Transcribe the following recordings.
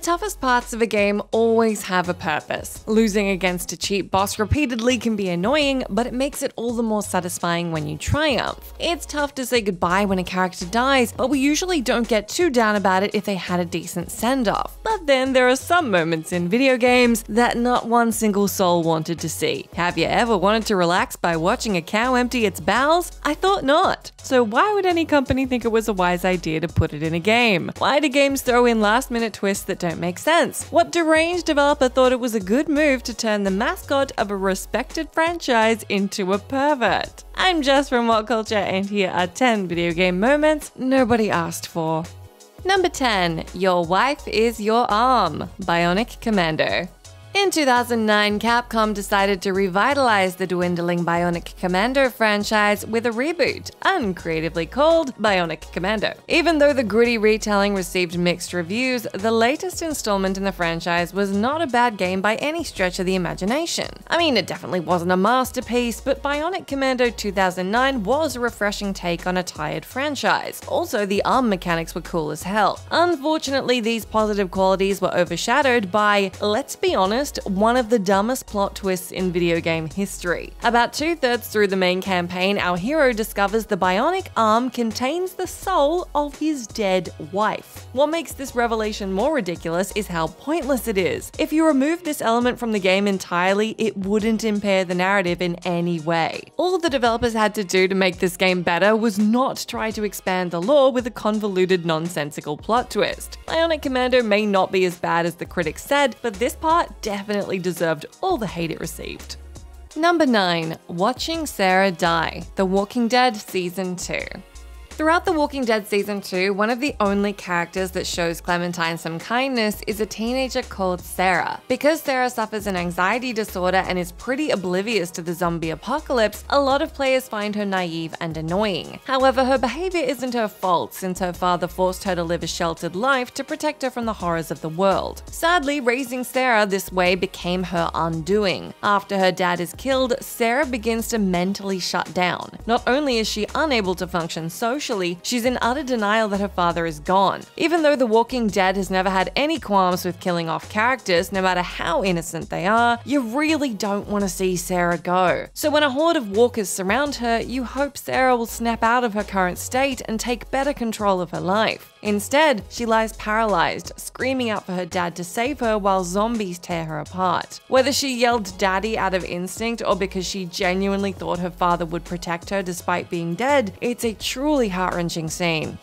The toughest parts of a game always have a purpose. Losing against a cheap boss repeatedly can be annoying, but it makes it all the more satisfying when you triumph. It's tough to say goodbye when a character dies, but we usually don't get too down about it if they had a decent send off. But then there are some moments in video games that not one single soul wanted to see. Have you ever wanted to relax by watching a cow empty its bowels? I thought not. So why would any company think it was a wise idea to put it in a game? Why do games throw in last minute twists that don't make sense. What deranged developer thought it was a good move to turn the mascot of a respected franchise into a pervert? I'm Jess from What Culture, and here are 10 video game moments nobody asked for. Number 10 Your Wife is Your Arm, Bionic Commando. In 2009, Capcom decided to revitalize the dwindling Bionic Commando franchise with a reboot, uncreatively called Bionic Commando. Even though the gritty retelling received mixed reviews, the latest installment in the franchise was not a bad game by any stretch of the imagination. I mean, it definitely wasn't a masterpiece, but Bionic Commando 2009 was a refreshing take on a tired franchise. Also, the arm mechanics were cool as hell. Unfortunately, these positive qualities were overshadowed by, let's be honest, honest, one of the dumbest plot twists in video game history. About two thirds through the main campaign, our hero discovers the bionic arm contains the soul of his dead wife. What makes this revelation more ridiculous is how pointless it is. If you remove this element from the game entirely, it wouldn't impair the narrative in any way. All the developers had to do to make this game better was not try to expand the lore with a convoluted, nonsensical plot twist. Bionic Commando may not be as bad as the critics said, but this part definitely deserved all the hate it received. Number 9. Watching Sarah Die The Walking Dead Season 2. Throughout The Walking Dead Season 2, one of the only characters that shows Clementine some kindness is a teenager called Sarah. Because Sarah suffers an anxiety disorder and is pretty oblivious to the zombie apocalypse, a lot of players find her naive and annoying. However, her behavior isn't her fault since her father forced her to live a sheltered life to protect her from the horrors of the world. Sadly, raising Sarah this way became her undoing. After her dad is killed, Sarah begins to mentally shut down. Not only is she unable to function socially, she's in utter denial that her father is gone. Even though The Walking Dead has never had any qualms with killing off characters, no matter how innocent they are, you really don't want to see Sarah go. So when a horde of walkers surround her, you hope Sarah will snap out of her current state and take better control of her life. Instead, she lies paralyzed, screaming out for her dad to save her while zombies tear her apart. Whether she yelled daddy out of instinct or because she genuinely thought her father would protect her despite being dead, it's a truly heart wrenching scene.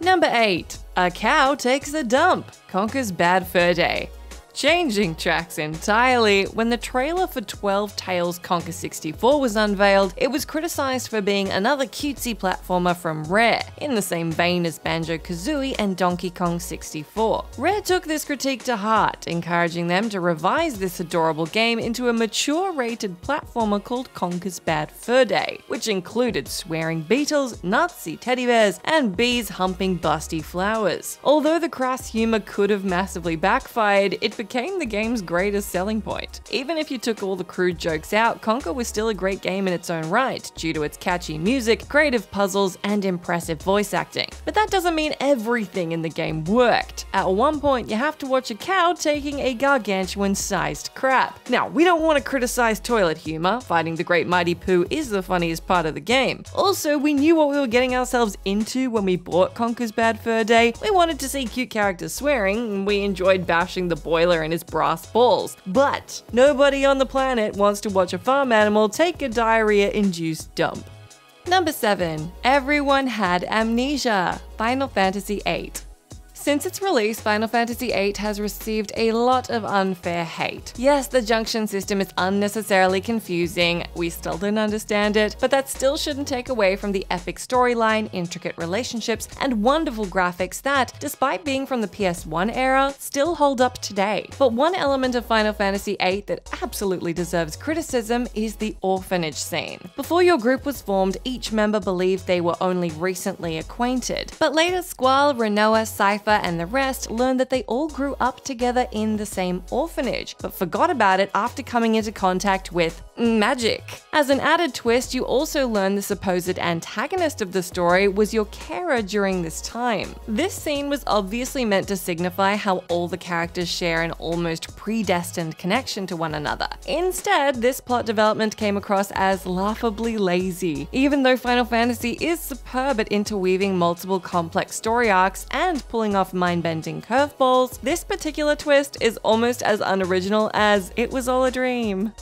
Number 8. A cow takes a dump, Conker's Bad Fur Day. Changing tracks entirely, when the trailer for 12 Tales Conker 64 was unveiled, it was criticized for being another cutesy platformer from Rare, in the same vein as Banjo Kazooie and Donkey Kong 64. Rare took this critique to heart, encouraging them to revise this adorable game into a mature rated platformer called Conker's Bad Fur Day, which included swearing beetles, Nazi teddy bears, and bees humping busty flowers. Although the crass humor could have massively backfired, it became the game's greatest selling point. Even if you took all the crude jokes out, Conker was still a great game in its own right, due to its catchy music, creative puzzles, and impressive voice acting. But that doesn't mean everything in the game worked. At one point, you have to watch a cow taking a gargantuan sized crap. Now, we don't want to criticize toilet humor, fighting the great mighty poo is the funniest part of the game. Also, we knew what we were getting ourselves into when we bought Conker's Bad Fur Day. We wanted to see cute characters swearing, and we enjoyed bashing the boiler and his brass balls. But nobody on the planet wants to watch a farm animal take a diarrhea induced dump. Number 7. Everyone had amnesia. Final Fantasy VIII. Since its release, Final Fantasy VIII has received a lot of unfair hate. Yes, the junction system is unnecessarily confusing, we still don't understand it, but that still shouldn't take away from the epic storyline, intricate relationships, and wonderful graphics that, despite being from the PS1 era, still hold up today. But one element of Final Fantasy VIII that absolutely deserves criticism is the orphanage scene. Before your group was formed, each member believed they were only recently acquainted, but later Squall, Rinoa, Seifer, And the rest learn that they all grew up together in the same orphanage, but forgot about it after coming into contact with magic. As an added twist, you also learn the supposed antagonist of the story was your carer during this time. This scene was obviously meant to signify how all the characters share an almost predestined connection to one another. Instead, this plot development came across as laughably lazy, even though Final Fantasy is superb at interweaving multiple complex story arcs and pulling off mind-bending curveballs, this particular twist is almost as unoriginal as It Was All a Dream.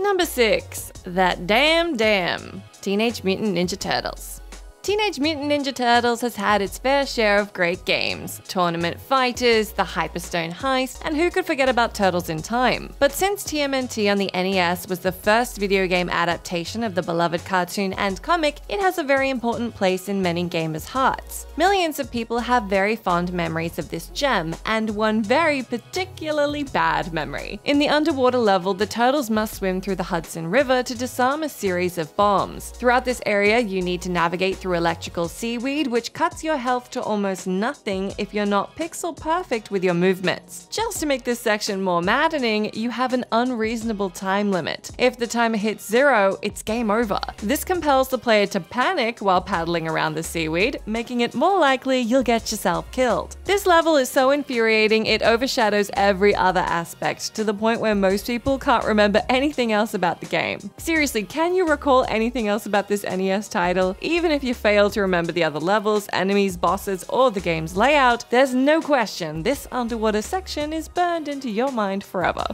Number 6. That Damn Dam Teenage Mutant Ninja Turtles. Teenage Mutant Ninja Turtles has had its fair share of great games Tournament Fighters, the Hyperstone Heist, and who could forget about Turtles in Time? But since TMNT on the NES was the first video game adaptation of the beloved cartoon and comic, it has a very important place in many gamers' hearts. Millions of people have very fond memories of this gem, and one very particularly bad memory. In the underwater level, the turtles must swim through the Hudson River to disarm a series of bombs. Throughout this area, you need to navigate through electrical seaweed, which cuts your health to almost nothing if you're not pixel perfect with your movements. Just to make this section more maddening, you have an unreasonable time limit. If the timer hits zero, it's game over. This compels the player to panic while paddling around the seaweed, making it more likely you'll get yourself killed. This level is so infuriating it overshadows every other aspect, to the point where most people can't remember anything else about the game. Seriously, can you recall anything else about this NES title? Even if you fail to remember the other levels, enemies, bosses, or the game's layout, there's no question this underwater section is burned into your mind forever.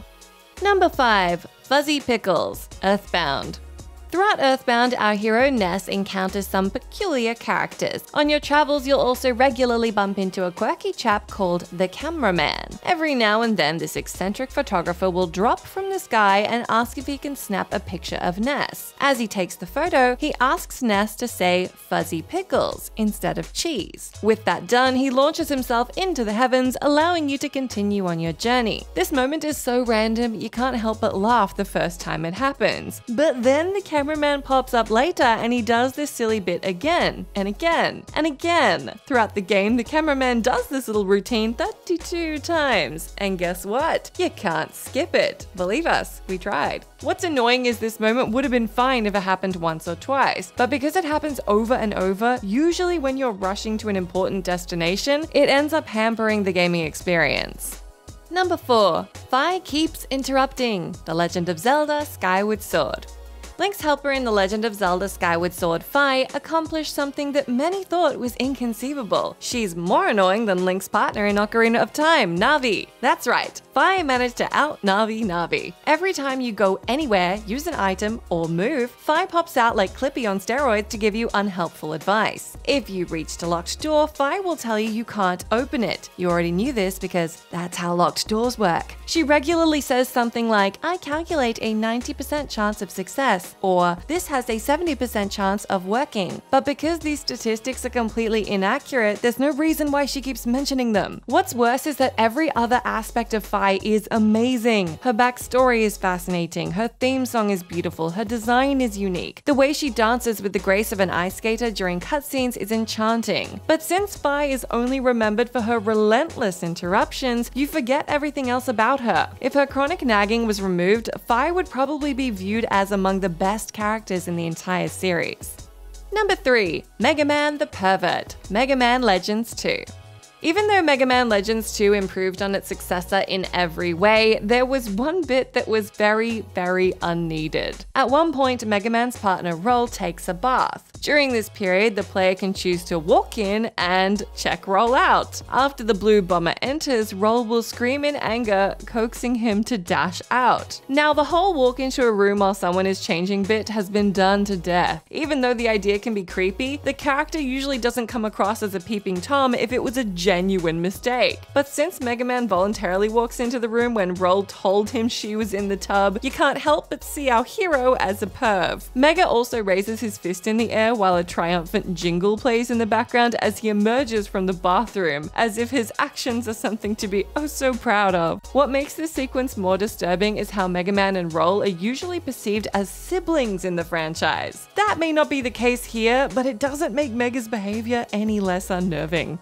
Number 5. Fuzzy Pickles Earthbound Throughout Earthbound, our hero Ness encounters some peculiar characters. On your travels, you'll also regularly bump into a quirky chap called the Cameraman. Every now and then, this eccentric photographer will drop from the sky and ask if he can snap a picture of Ness. As he takes the photo, he asks Ness to say fuzzy pickles instead of cheese. With that done, he launches himself into the heavens, allowing you to continue on your journey. This moment is so random, you can't help but laugh the first time it happens. But then the cameraman pops up later and he does this silly bit again and again and again. Throughout the game, the cameraman does this little routine 32 times. And guess what? You can't skip it. Believe us, we tried. What's annoying is this moment would have been fine if it happened once or twice, but because it happens over and over, usually when you're rushing to an important destination, it ends up hampering the gaming experience. Number 4. Fi keeps interrupting The Legend of Zelda Skyward Sword. Link's helper in The Legend of Zelda Skyward Sword Fi accomplished something that many thought was inconceivable. She's more annoying than Link's partner in Ocarina of Time, Navi. That's right, Fi managed to out Navi Navi. Every time you go anywhere, use an item, or move, Fi pops out like Clippy on steroids to give you unhelpful advice. If you reach a locked door, Fi will tell you you can't open it. You already knew this because that's how locked doors work. She regularly says something like, I calculate a 90% chance of success or this has a 70% chance of working. But because these statistics are completely inaccurate, there's no reason why she keeps mentioning them. What's worse is that every other aspect of Fi is amazing. Her backstory is fascinating, her theme song is beautiful, her design is unique. The way she dances with the grace of an ice skater during cutscenes is enchanting. But since Fi is only remembered for her relentless interruptions, you forget everything else about her. If her chronic nagging was removed, Fi would probably be viewed as among the best characters in the entire series. Number 3. Mega Man the Pervert Mega Man Legends 2 even though Mega Man Legends 2 improved on its successor in every way, there was one bit that was very, very unneeded. At one point, Mega Man's partner Roll takes a bath. During this period, the player can choose to walk in and check Roll out. After the blue bomber enters, Roll will scream in anger, coaxing him to dash out. Now, the whole walk into a room while someone is changing bit has been done to death. Even though the idea can be creepy, the character usually doesn't come across as a peeping Tom if it was a genuine mistake. But since Mega Man voluntarily walks into the room when Roll told him she was in the tub, you can't help but see our hero as a perv. Mega also raises his fist in the air while a triumphant jingle plays in the background as he emerges from the bathroom, as if his actions are something to be oh so proud of. What makes this sequence more disturbing is how Mega Man and Roll are usually perceived as siblings in the franchise. That may not be the case here, but it doesn't make Mega's behavior any less unnerving.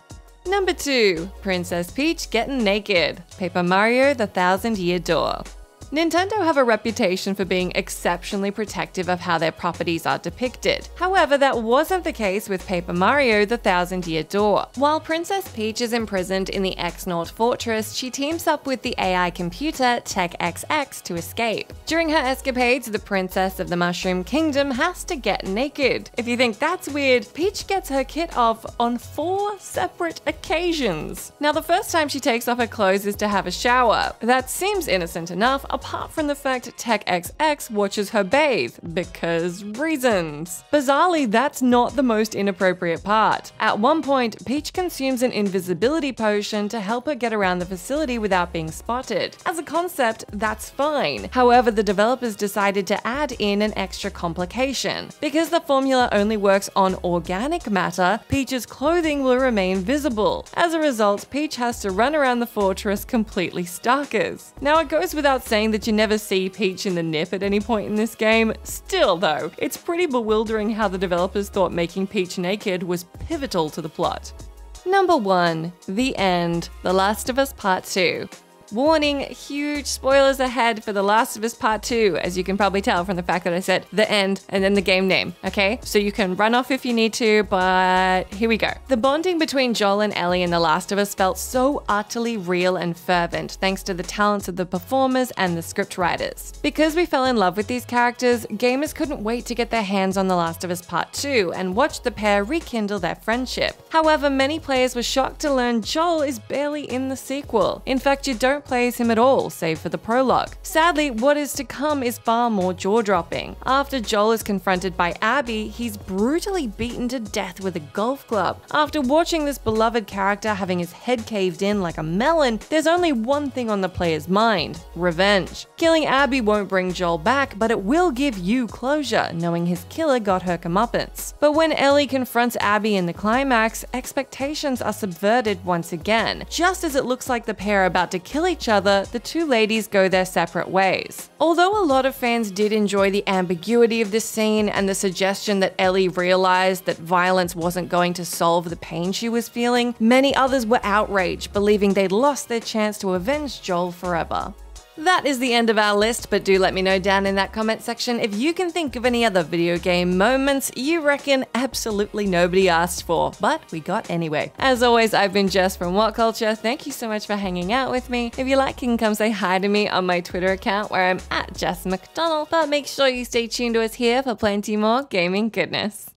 Number 2. Princess Peach Getting Naked Paper Mario The Thousand Year Door Nintendo have a reputation for being exceptionally protective of how their properties are depicted. However, that wasn't the case with Paper Mario The Thousand Year Door. While Princess Peach is imprisoned in the X-Naut Fortress, she teams up with the AI computer TEC-XX to escape. During her escapades, the Princess of the Mushroom Kingdom has to get naked. If you think that's weird, Peach gets her kit off on four separate occasions. Now, the first time she takes off her clothes is to have a shower. That seems innocent enough, apart from the fact TEC-XX watches her bathe, because reasons. Bizarrely, that's not the most inappropriate part. At one point, Peach consumes an invisibility potion to help her get around the facility without being spotted. As a concept, that's fine. However, the developers decided to add in an extra complication. Because the formula only works on organic matter, Peach's clothing will remain visible. As a result, Peach has to run around the fortress completely starkers. Now, it goes without saying that you never see Peach in the nip at any point in this game. Still, though, it's pretty bewildering how the developers thought making Peach naked was pivotal to the plot. Number 1. The End The Last of Us Part 2 Warning, huge spoilers ahead for The Last of Us Part 2, as you can probably tell from the fact that I said the end and then the game name, okay? So you can run off if you need to, but here we go. The bonding between Joel and Ellie in The Last of Us felt so utterly real and fervent, thanks to the talents of the performers and the script writers. Because we fell in love with these characters, gamers couldn't wait to get their hands on The Last of Us Part 2 and watch the pair rekindle their friendship. However, many players were shocked to learn Joel is barely in the sequel. In fact, you don't don't him at all, save for the prologue. Sadly, what is to come is far more jaw-dropping. After Joel is confronted by Abby, he's brutally beaten to death with a golf club. After watching this beloved character having his head caved in like a melon, there's only one thing on the player's mind revenge. Killing Abby won't bring Joel back, but it will give you closure, knowing his killer got her comeuppance. But when Ellie confronts Abby in the climax, expectations are subverted once again. Just as it looks like the pair are about to kill each other, the two ladies go their separate ways. Although a lot of fans did enjoy the ambiguity of this scene and the suggestion that Ellie realized that violence wasn't going to solve the pain she was feeling, many others were outraged, believing they'd lost their chance to avenge Joel forever. That is the end of our list, but do let me know down in that comment section if you can think of any other video game moments you reckon absolutely nobody asked for, but we got anyway. As always, I've been Jess from What Culture. Thank you so much for hanging out with me. If you like, you can come say hi to me on my Twitter account where I'm at Jess McDonald, but make sure you stay tuned to us here for plenty more gaming goodness.